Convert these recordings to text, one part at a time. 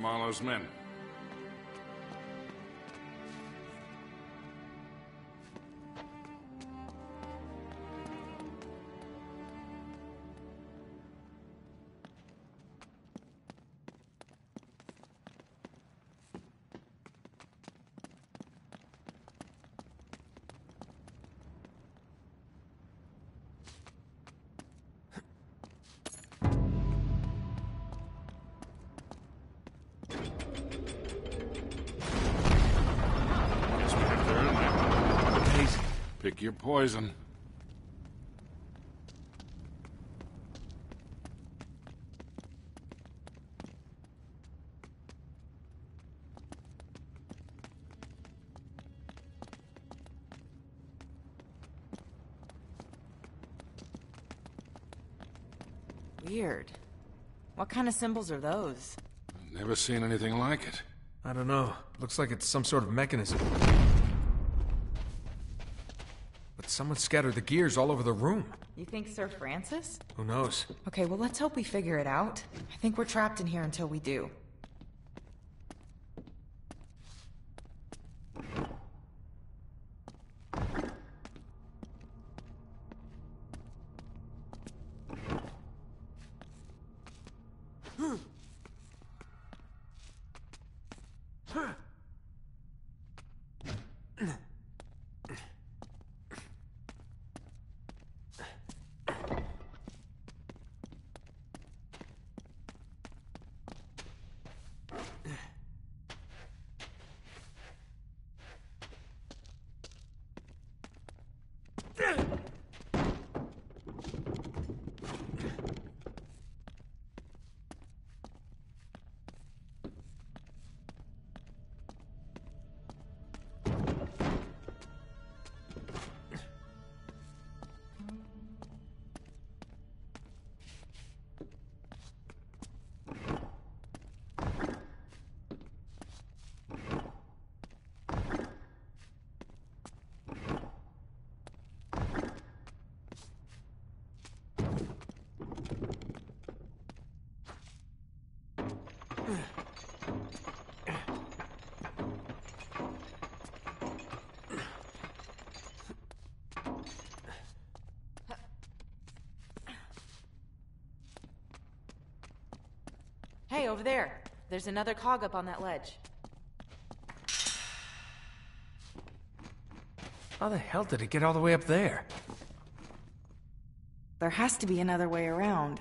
Marlowe's men. Your poison. Weird. What kind of symbols are those? Never seen anything like it. I don't know. Looks like it's some sort of mechanism. Someone scattered the gears all over the room. You think Sir Francis? Who knows? Okay, well, let's hope we figure it out. I think we're trapped in here until we do. Hey, over there. There's another cog up on that ledge. How the hell did it get all the way up there? There has to be another way around.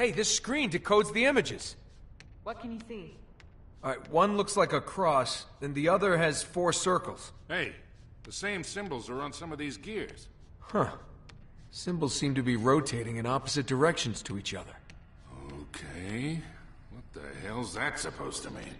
Hey, this screen decodes the images. What can you see? Alright, one looks like a cross, and the other has four circles. Hey, the same symbols are on some of these gears. Huh. Symbols seem to be rotating in opposite directions to each other. Okay. What the hell's that supposed to mean?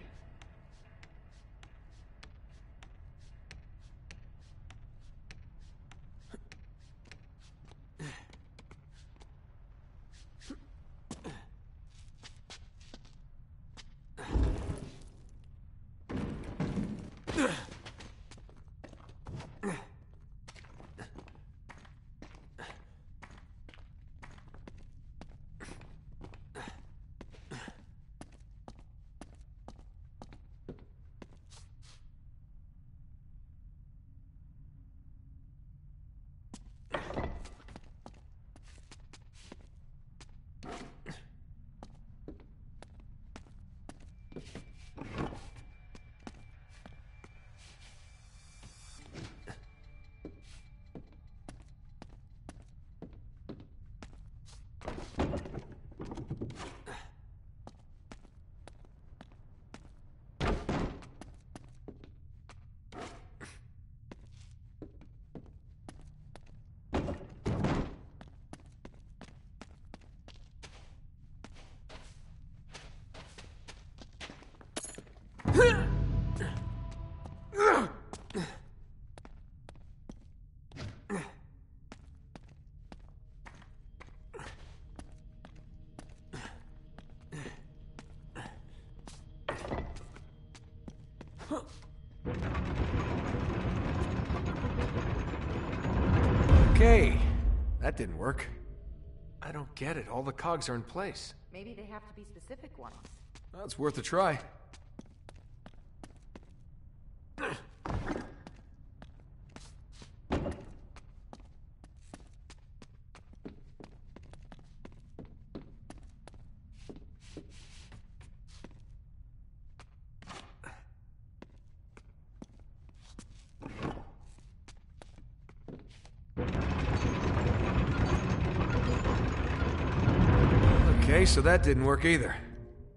Okay, that didn't work. I don't get it. All the cogs are in place. Maybe they have to be specific ones. It's worth a try. Okay, so that didn't work either.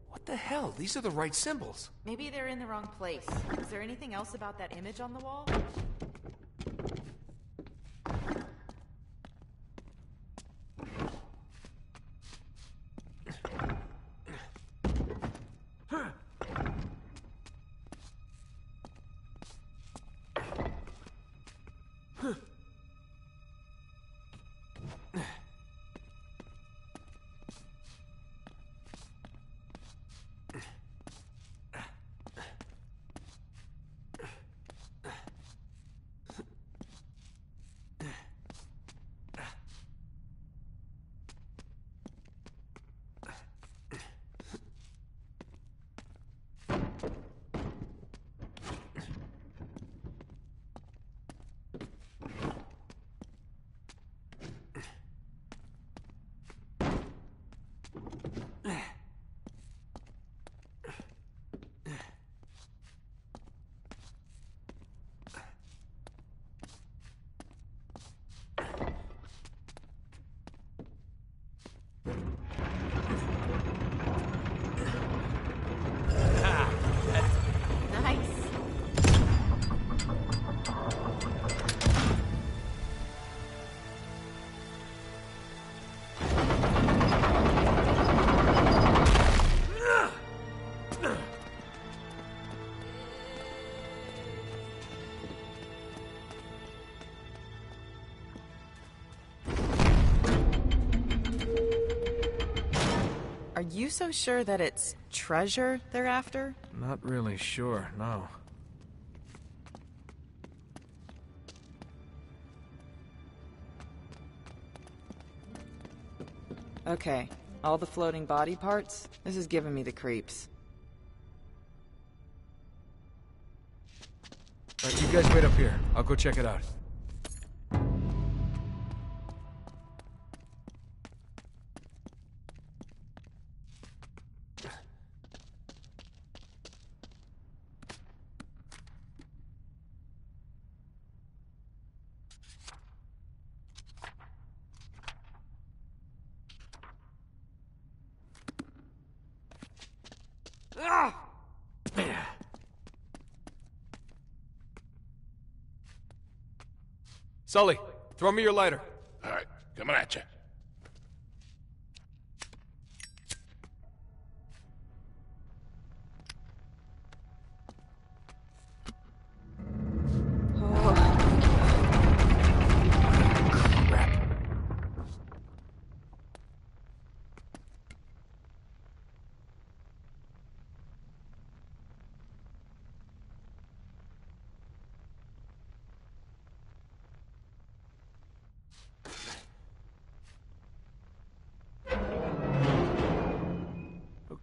What the hell? These are the right symbols. Maybe they're in the wrong place. Is there anything else about that image on the wall? You so sure that it's treasure they're after? Not really sure, no. Okay, all the floating body parts? This is giving me the creeps. Alright, you guys wait up here. I'll go check it out. Sully, throw me your lighter. All right, coming at you.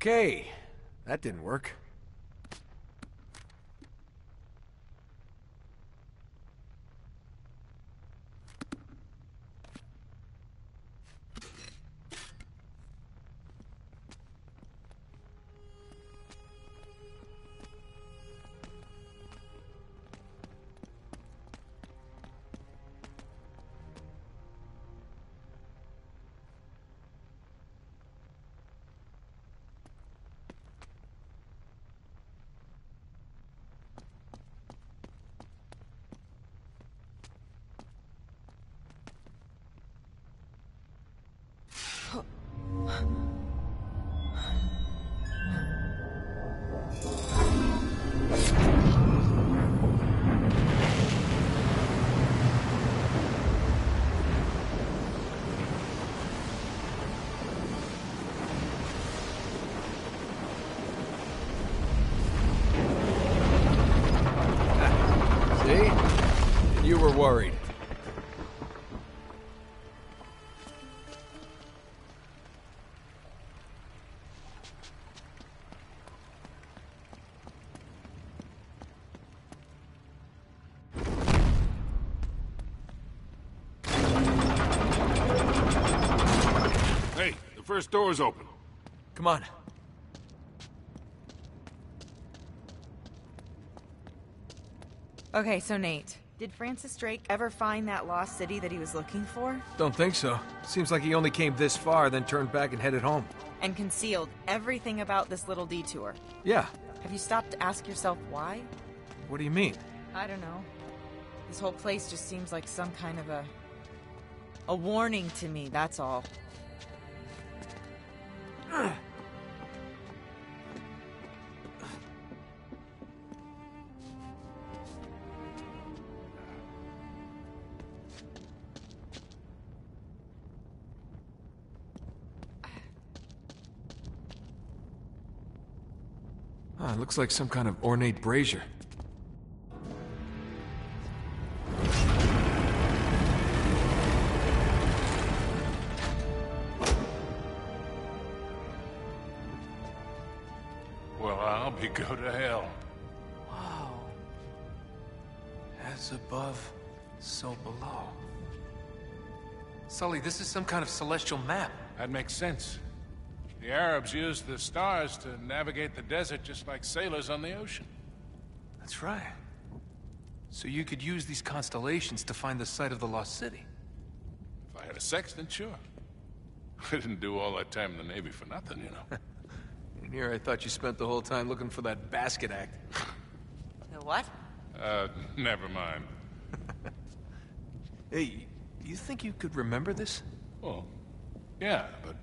Okay, that didn't work. First door's open. Come on. Okay, so Nate, did Francis Drake ever find that lost city that he was looking for? Don't think so. Seems like he only came this far, then turned back and headed home. And concealed everything about this little detour? Yeah. Have you stopped to ask yourself why? What do you mean? I don't know. This whole place just seems like some kind of a. a warning to me, that's all. Ah, it looks like some kind of ornate brazier. Some kind of celestial map. That makes sense. The Arabs used the stars to navigate the desert just like sailors on the ocean. That's right. So you could use these constellations to find the site of the lost city. If I had a sextant, sure. I didn't do all that time in the Navy for nothing, you know. And here I thought you spent the whole time looking for that basket act. The what? Uh, never mind. Hey, you think you could remember this? Well, yeah, but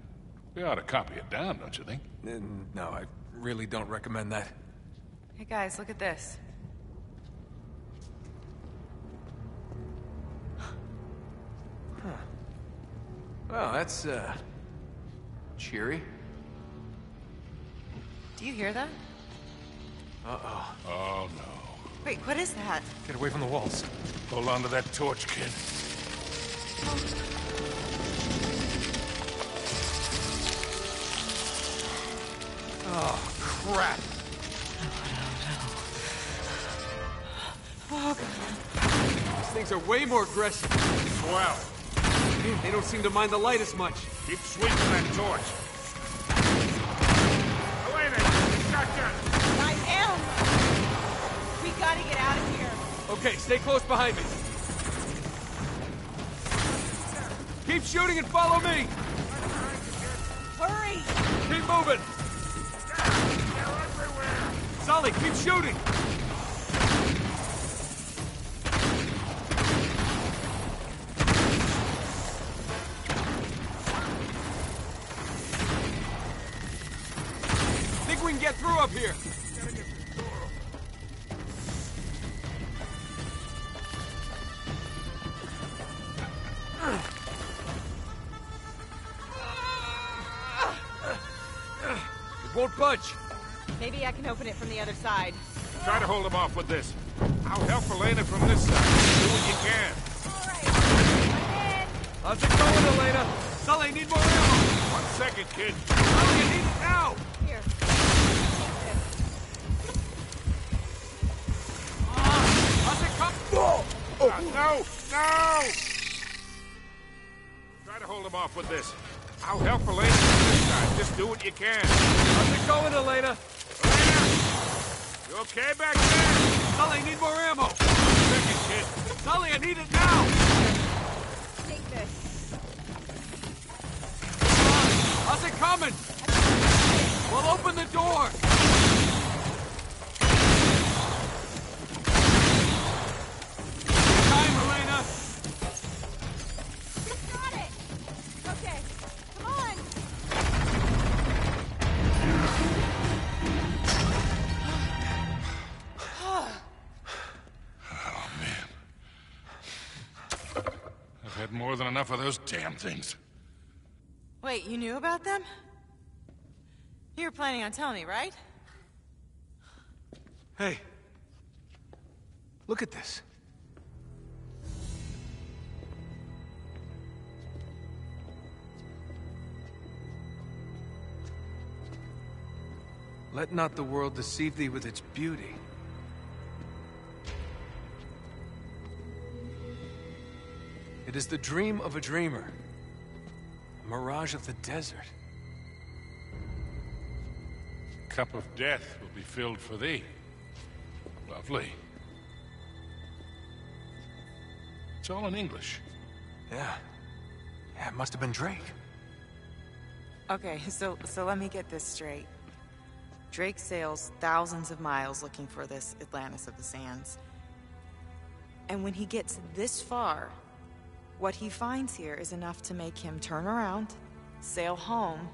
we ought to copy it down, don't you think? Uh, No, I really don't recommend that. Hey guys, look at this. Well, that's, uh... cheery. Do you hear that? Uh-oh. Oh, no. Wait, what is that? Get away from the walls. Hold on to that torch, kid. Oh, Oh, crap. These things are way more aggressive. Swell. They don't seem to mind the light as much. Keep swinging that torch. Elena, shotgun! I am! We gotta get out of here. Okay, stay close behind me. Keep shooting and follow me. Hurry! Keep moving. Sully, keep shooting. Think we can get through up here? It won't budge. Maybe I can open it from the other side. Try to hold him off with this. I'll help Elena from this side. Do what you can. Alright, How's it going, Elena? Sully, need more ammo. One second, kid. Sully, you need it now. Here. How's it come? Oh! Uh, no! No! Try to hold him off with this. I'll help Elena from this side. Just do what you can. How's it going, Elena? Elena! You okay back there? Sully, need more ammo. Second, kid. Sully, I need it now. Take this. How's it coming? Well, open the door. More than enough of those damn things. Wait, you knew about them? You were planning on telling me, right? Hey. Look at this. Let not the world deceive thee with its beauty. It is the dream of a dreamer. A mirage of the desert. Cup of death will be filled for thee. Lovely. It's all in English. Yeah. Yeah, it must have been Drake. Okay, so so let me get this straight. Drake sails thousands of miles looking for this Atlantis of the Sands. And when he gets this far, what he finds here is enough to make him turn around, sail home,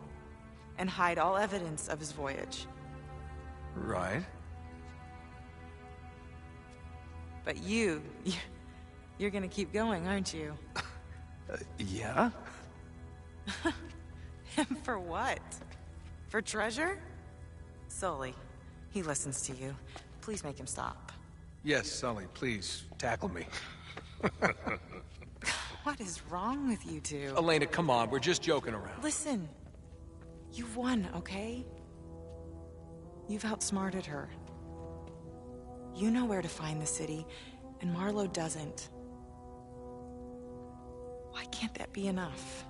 and hide all evidence of his voyage. Right. But you, you you're gonna keep going, aren't you? Uh, yeah? And for what? For treasure? Sully, he listens to you. Please make him stop. Yes, Sully, please, tackle me. What is wrong with you two? Elena, come on, we're just joking around. Listen, you've won, okay? You've outsmarted her. You know where to find the city, and Marlowe doesn't. Why can't that be enough?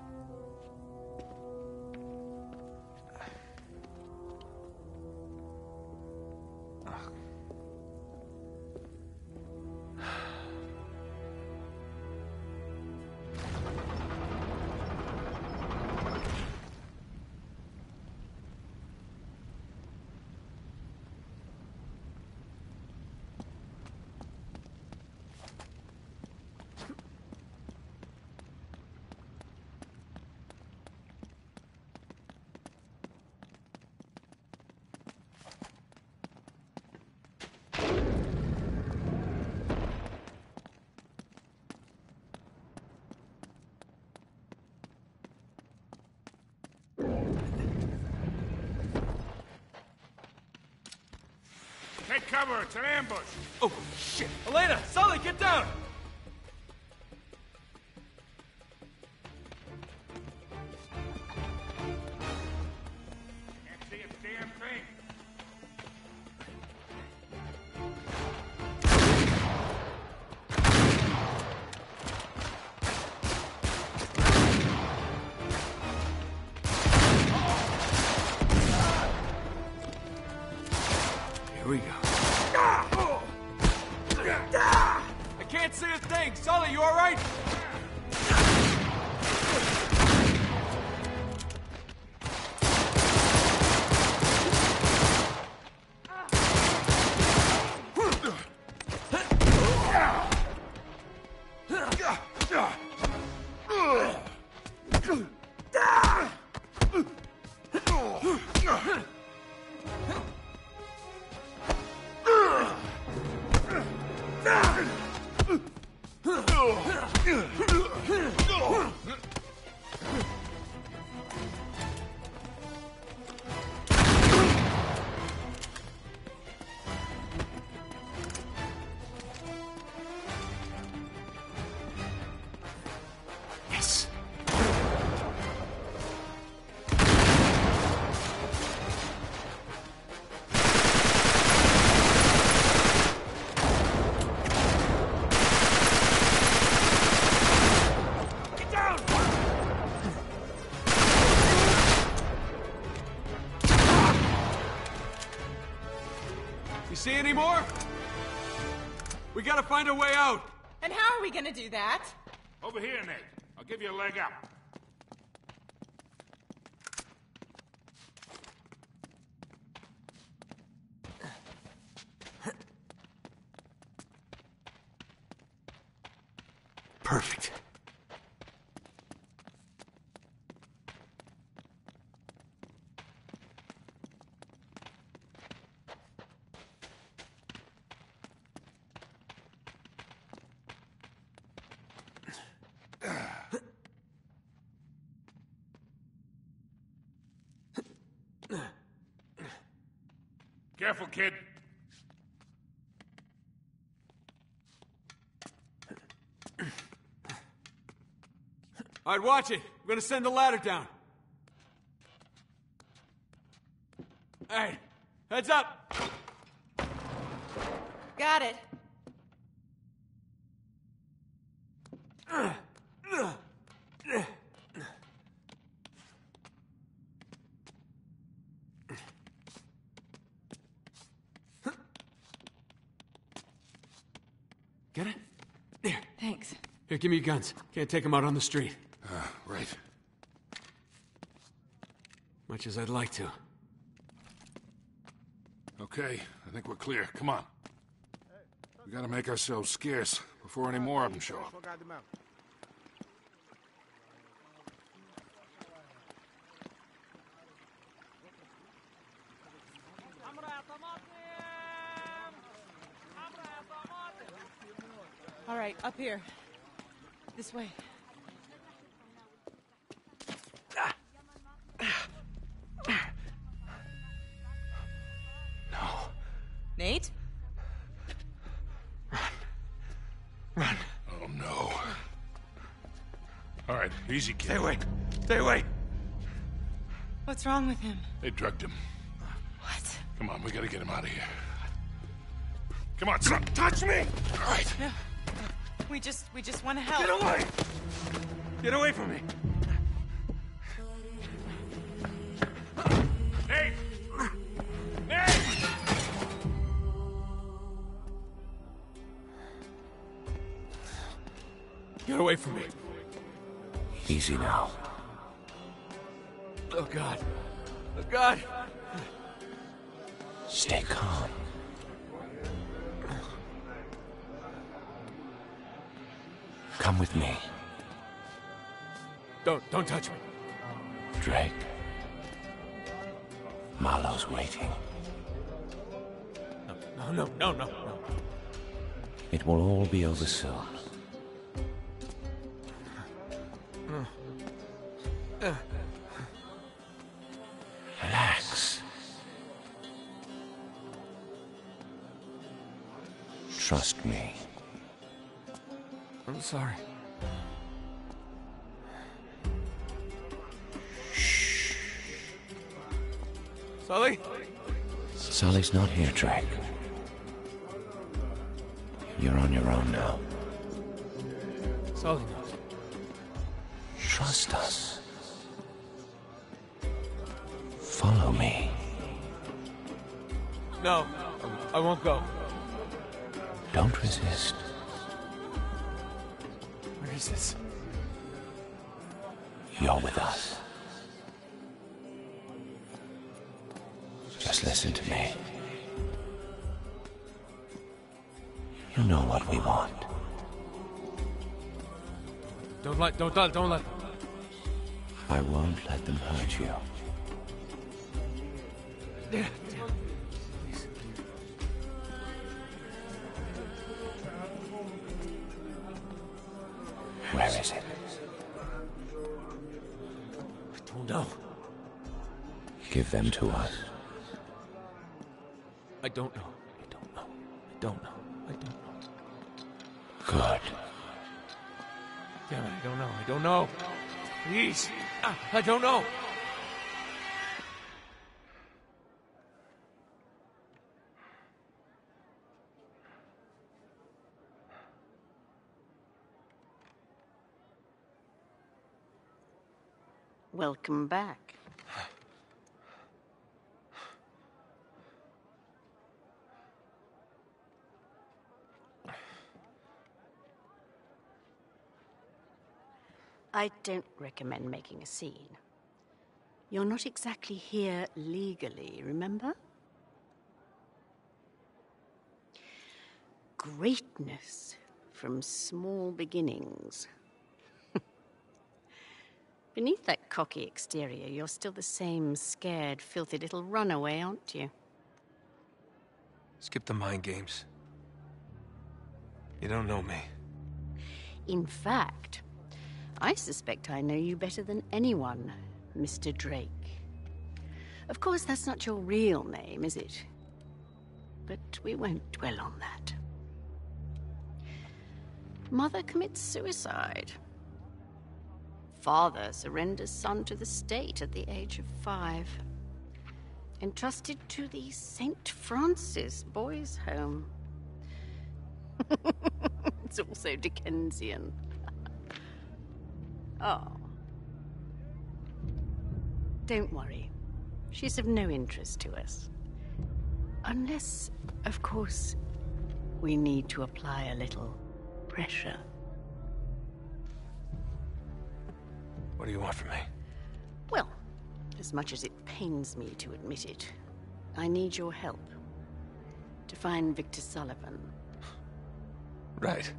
Cover, it's an ambush. Oh, shit! Elena! Sully, get down! Can't see a damn thing. Here we go. Can't see a thing. Sully, you all right? Find a way out. And how are we gonna do that? Over here, Ned. I'll give you a leg up. Perfect. Careful, kid. All right, watch it. I'm gonna send the ladder down. Hey, Heads up! Got it. Get it? There. Thanks. Here, give me your guns. Can't take them out on the street. Uh, right. Much as I'd like to. Okay, I think we're clear. Come on. We gotta make ourselves scarce before any more of them show up. All right, up here. This way. No. Nate? Run. Run. Oh no. All right, easy, kid. Stay away! Stay away! What's wrong with him? They drugged him. What? Come on, we gotta get him out of here. Come on, son. Touch me! All right. No. We just we just want to help. Get away! Get away from me! Nate! Nate! Get away from me! Easy now. Oh, God. Oh, God! Stay calm. Come with me, Don't, don't touch me. Drake. Marlowe's waiting. No, no, no, no, no. It will all be over soon. Relax. Trust me. I'm sorry. Shh. Sully? Sully's not here, Drake. You're on your own now. Sully knows. Trust us. Follow me. No, I won't go. Don't resist. Where is? You're with us. Just listen to me. You know what we want. Don't let, don't let, don't let. I won't let them hurt you. Give them to us. I don't know. I don't know. I don't know. I don't know. Good. Damn it, I don't know. I don't know. Please. Ah, I don't know. Welcome back. I don't recommend making a scene. You're not exactly here legally, remember? Greatness from small beginnings. Beneath that cocky exterior, you're still the same scared, filthy little runaway, aren't you? Skip the mind games. You don't know me. In fact, I suspect I know you better than anyone, Mr. Drake. Of course, that's not your real name, is it? But we won't dwell on that. Mother commits suicide. Father surrenders son to the state at the age of five. entrusted to the St. Francis Boys' Home. it's also Dickensian. Oh. Don't worry. She's of no interest to us. Unless, of course, we need to apply a little pressure. What do you want from me? Well, as much as it pains me to admit it, I need your help to find Victor Sullivan. Right.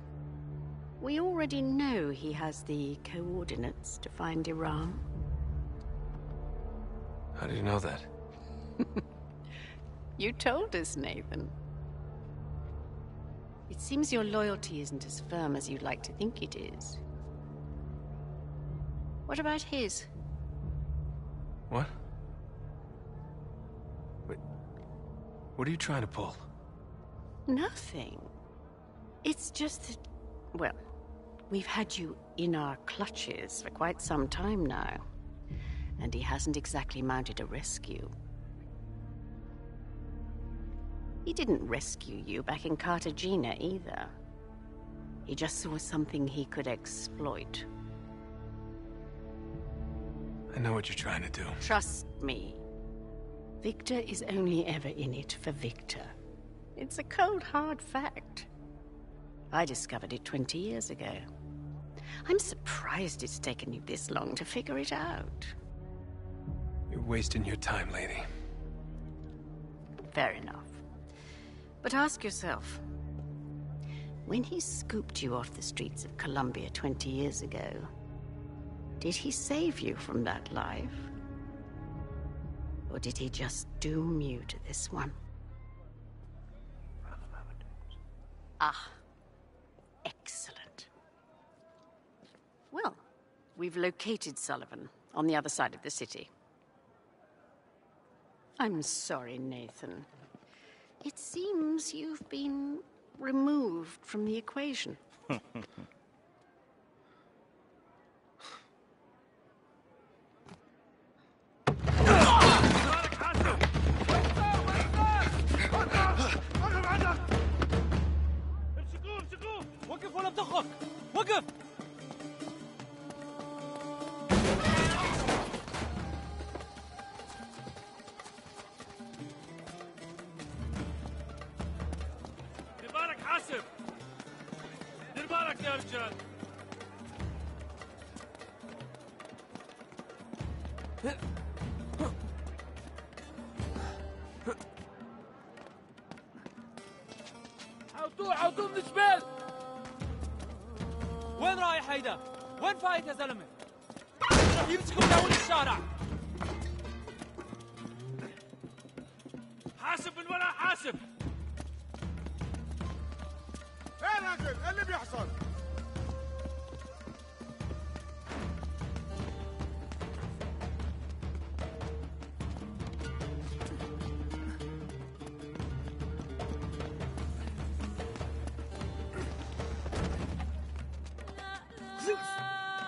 We already know he has the coordinates to find Iram. How do you know that? You told us, Nathan. It seems your loyalty isn't as firm as you'd like to think it is. What about his? What? Wait. What are you trying to pull? Nothing. It's just that, well, we've had you in our clutches for quite some time now. And he hasn't exactly mounted a rescue. He didn't rescue you back in Cartagena either. He just saw something he could exploit. I know what you're trying to do. Trust me. Victor is only ever in it for Victor. It's a cold, hard fact. I discovered it 20 years ago. I'm surprised it's taken you this long to figure it out. You're wasting your time, lady. Fair enough. But ask yourself when he scooped you off the streets of Colombia 20 years ago, did he save you from that life? Or did he just doom you to this one? Ah, excellent. Well, we've located Sullivan on the other side of the city. I'm sorry, Nathan. It seems you've been removed from the equation. امسكوه امسكوه وقف ولا بتخرج وقف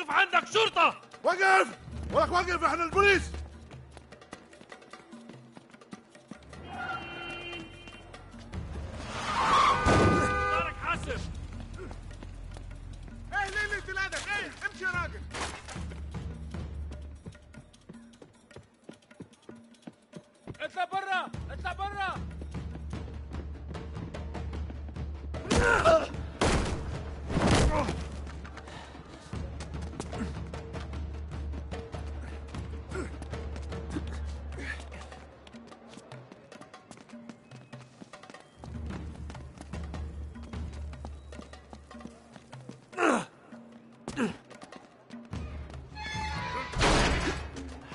وقف عندك شرطة! وقف! وقف إحنا البوليس!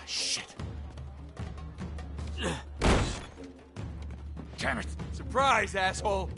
Shit. Damn it. Surprise, asshole!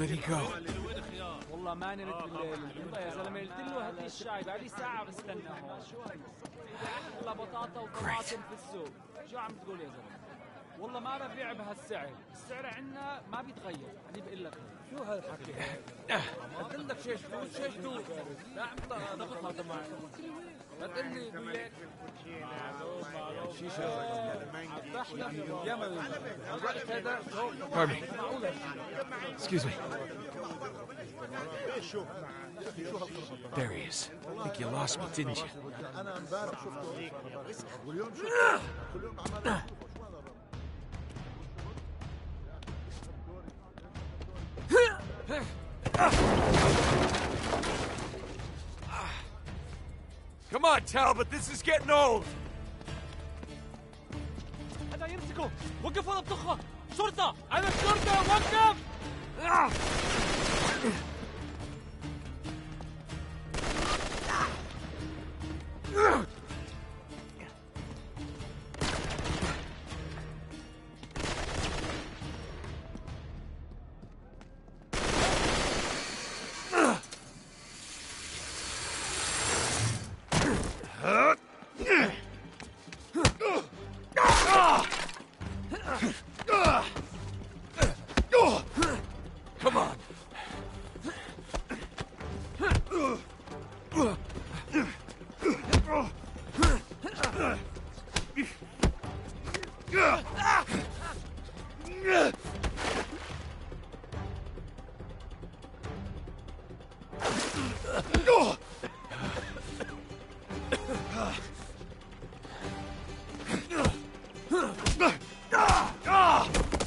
Go? والله ما نمت بالليل. يا زلمة قلت له هات لي الشاي بقالي ساعة بستنى هون بطاطا وطماطم في السوق. شو عم تقول يا زلمة؟ والله ما ببيع بهالسعر السعر. عندنا ما بيتغير أنا بقول لك شو هالحكي قلت لك شيش فلوس شيش فلوس لا عم ضغط هذا معي لا تقول لي بيك شيشه يا ما الوقت هذا Pardon me. Excuse me. There he is. I think you lost me, didn't you? Come on, Talbot, this is getting old! هذا يمسكه وقف ولا بتخه شرطة أنا الشرطة وقف Come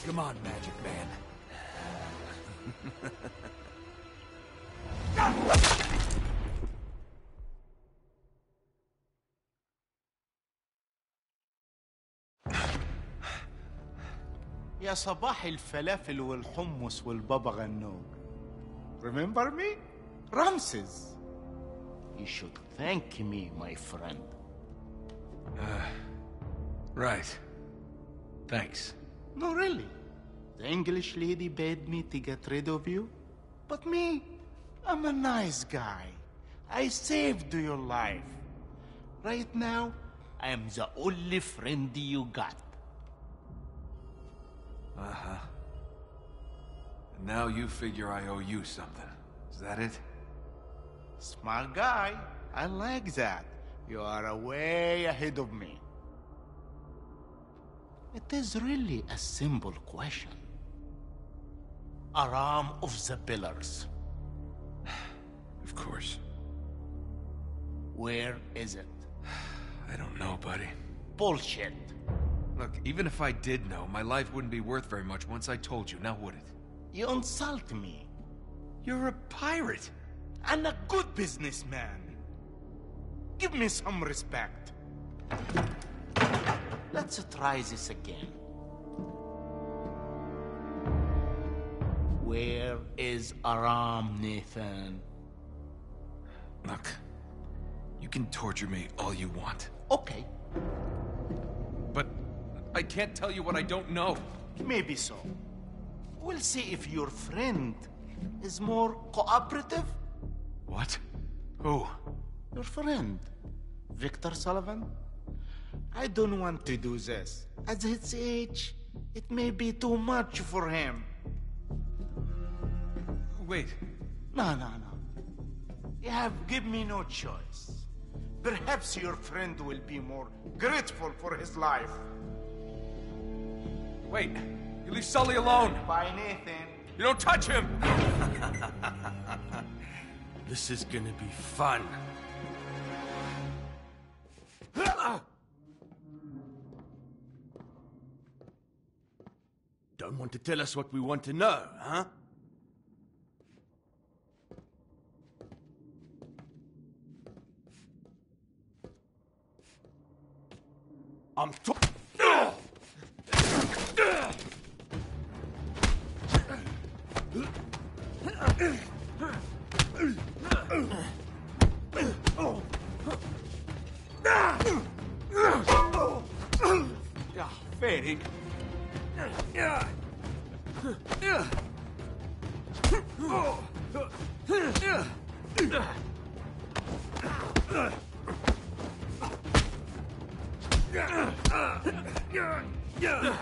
Come on, Magic Man. يا صباح الفلافل والحمص والبابا غنوج Remember me? Ramses. You should thank me, my friend. Right. Thanks. No, really. The English lady bade me to get rid of you. But me, I'm a nice guy. I saved your life. Right now, I am the only friend you got. Uh-huh. And now you figure I owe you something. Is that it? Smart guy. I like that. You are way ahead of me. It is really a simple question. Iram of the Pillars. Of course. Where is it? I don't know, buddy. Bullshit. Look, even if I did know, my life wouldn't be worth very much once I told you, now would it? You insult me. You're a pirate! And a good businessman. Give me some respect. Let's try this again. Where is Iram, Nathan? Look, you can torture me all you want, Okay, but I can't tell you what I don't know. maybe so. We'll see if your friend is more cooperative. What? Who? Your friend, Victor Sullivan. I don't want to do this. At his age, it may be too much for him. Wait, No, no, no. You have given me no choice. Perhaps your friend will be more grateful for his life. wait. You leave Sully alone. By Nathan. You don't touch him. This is gonna be fun. Don't want to tell us what we want to know, huh? I'm to- Ja, fading. Shit,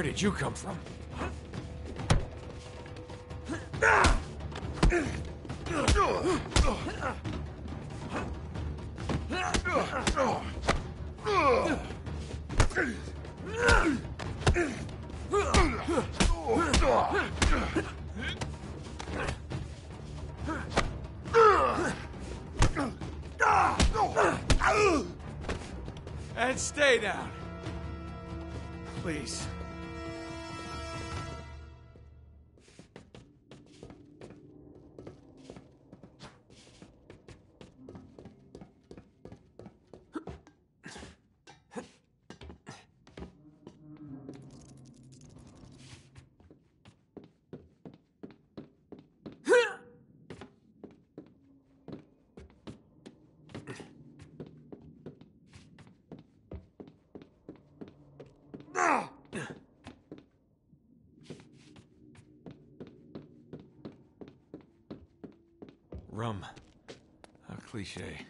where did you come from? And A cliche.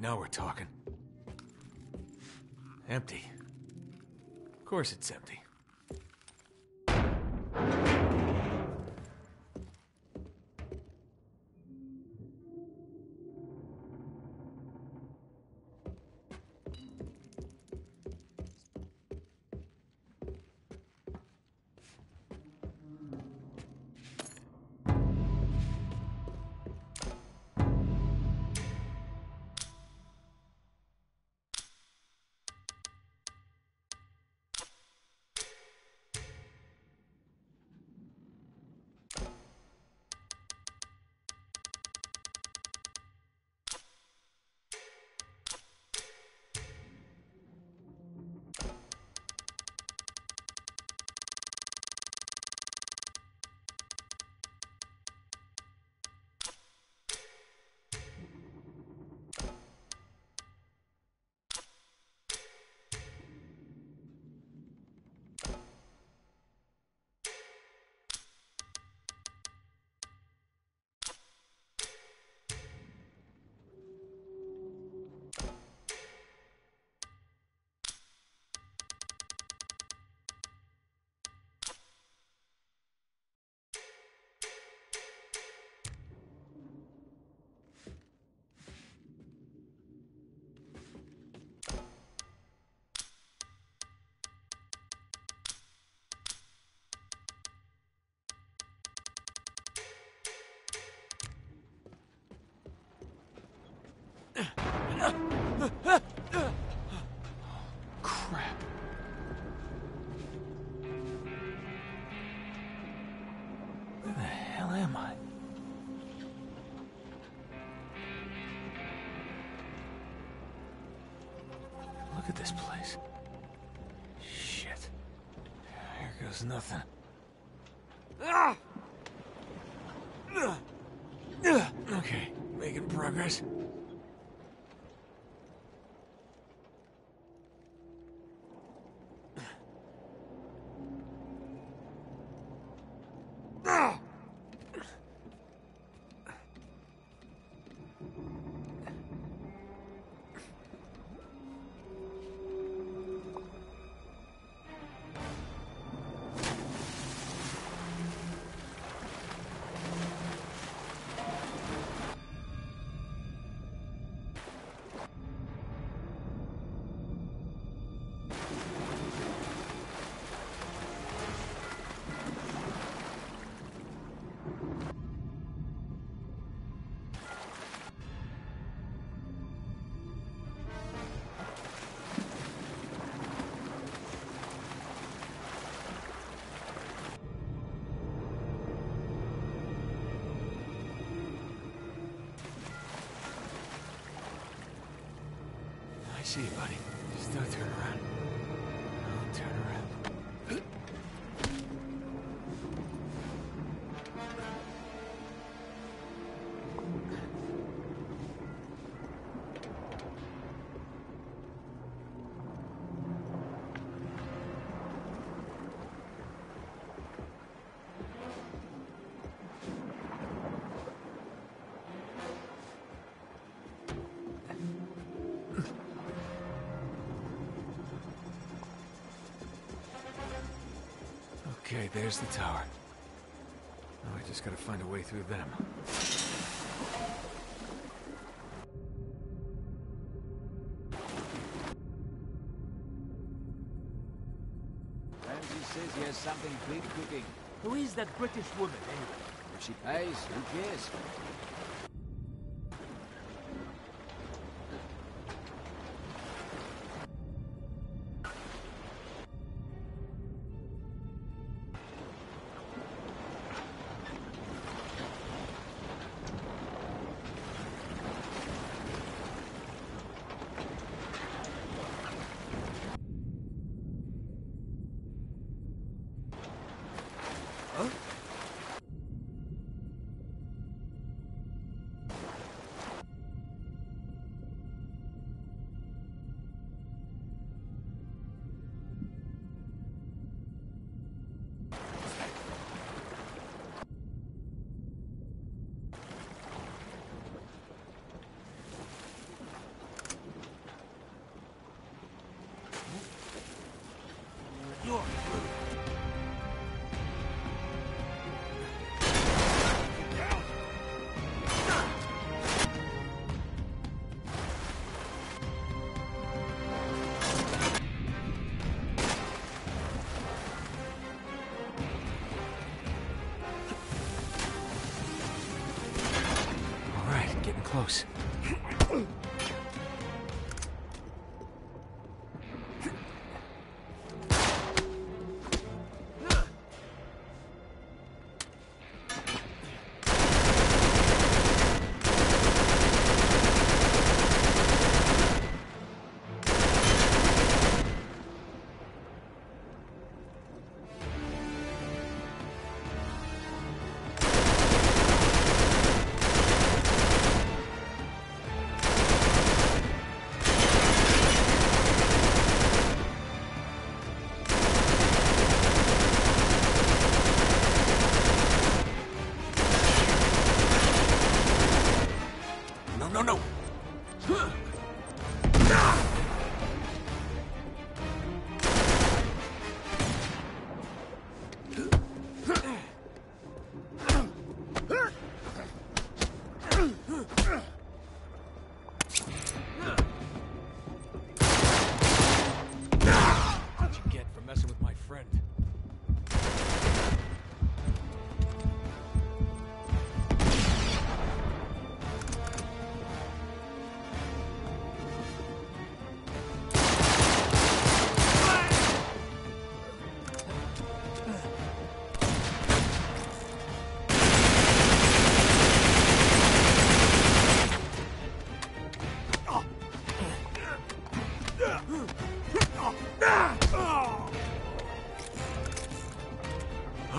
Right, now we're talking. Empty. Of course it's empty. Nothing. Okay, making progress. See you, buddy. Just don't turn around. There's the tower. Now I just gotta find a way through them. Ramses says he has something big cooking. Who is that British woman, anyway? If she pays, who cares?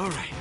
All right.